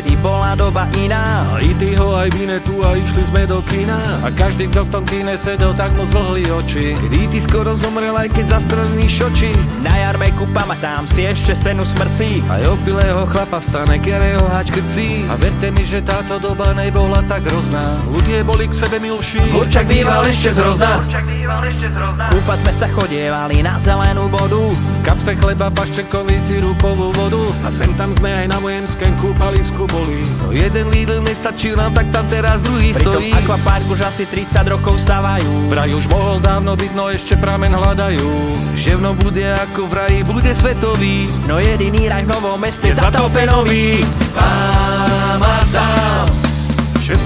vtedy bola doba iná. I ty ho aj tu a išli sme do kina. A každý, kto v tom kine sedel, tak mu zvlhli oči. Kedy ty skoro zomrel, aj keď zastrelený šoči. Na jarmeku pamätám si ešte scénu smrcí. Aj opilého chlapa v stane, ktorého hač krcí. A verte mi, že táto doba nebola tak hrozná. Ľudia boli k sebe milší. Kurčak býval ešte z rozna. Kúpať sme sa chodievali na zelenú vodu. V kapse chleba paščekovi sirupovú vodu. A sem tam sme aj na vojenském kúpalisku boli. No jeden Lidl nestačil nám, tak tam teraz druhý Pri stojí. akvapark už asi 30 rokov stávajú. Vraj už mohol dávno byť, no ešte pramen hľadajú. Ževno bude ako v raji, bude svetový. No jediný raj v novom meste Je. Pamatám. V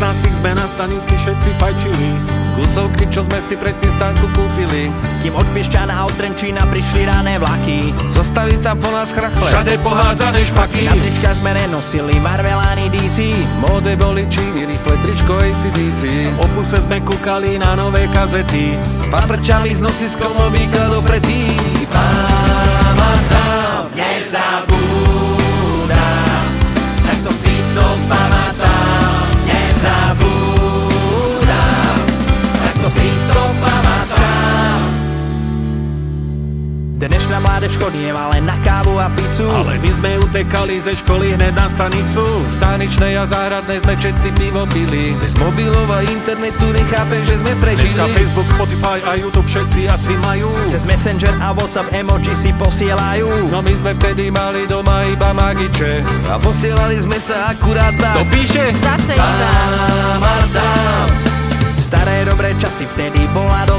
16 sme na stanici všetci fajčili. Kusovky, čo sme si pred tým stánku kúpili. Kým od Piešťana a od Trenčína prišli rané vlaky. Zostali tam po nás chrachle. Všade pohádzané špaky. Na tričkách sme nenosili Marvelány DC. Mode boli číny, rifle, tričko ACDC. O puse sme kúkali na nové kazety. S paprčami s nosiskom obýka dopretý. Pamatám. Chodieva len na kávu a pizzu. Ale my sme utekali ze školy hned na stanicu. V staničnej a záhradnej sme všetci pivo pili. Bez mobilov a internetu nechápem, že sme prežili. Dneska Facebook, Spotify a YouTube všetci asi majú. Cez Messenger a Whatsapp emoji si posielajú. No my sme vtedy mali doma iba magiče. A posielali sme sa akurát tak. To píše? Zase iba. Staré dobré časy, vtedy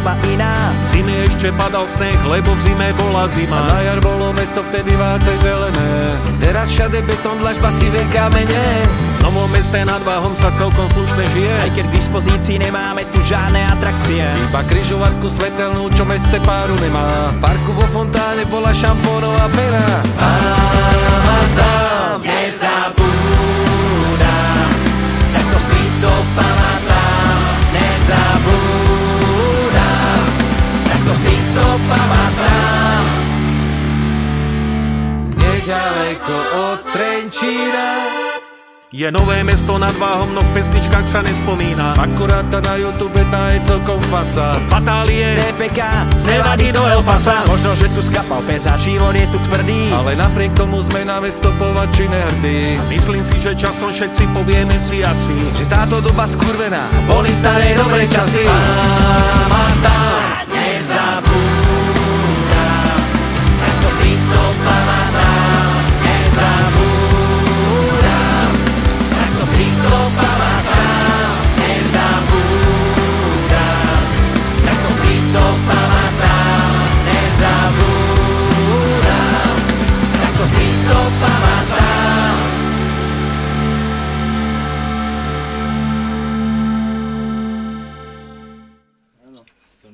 doba iná. V zime ešte padal sneh, lebo v zime bola A zima. na jar bolo mesto vtedy vácej zelené. Teraz všade betón, dlažba si kamene. V novom meste nad Váhom sa celkom slušne žije. Aj keď k dispozícii nemáme tu žiadne atrakcie. Iba križovatku svetelnú, čo meste páru nemá. V parku vo fontáne bola šampónová pena. Pamatám. Nedaleko od Trenčína. Je nové mesto nad Váhom, no v pesničkách sa nespomína. Akurát tá na YouTube tá je celkom fasa. Fatálie, DPK, z Nevady do El Pasa. Možno, že tu skapal pes a život je tu tvrdý. ale napriek tomu sme na mesto povačine hrdí. Myslím si, že časom všetci povieme si asi. Že táto doba skurvená, boli staré dobré časy. Pamätám, nezabúdam,